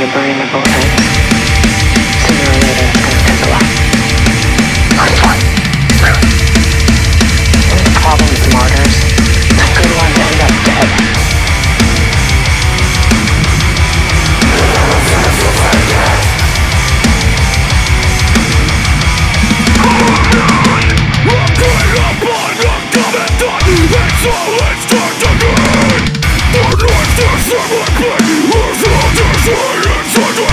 your brain the vortex. Sooner or later, it's going to fizzle out. Turn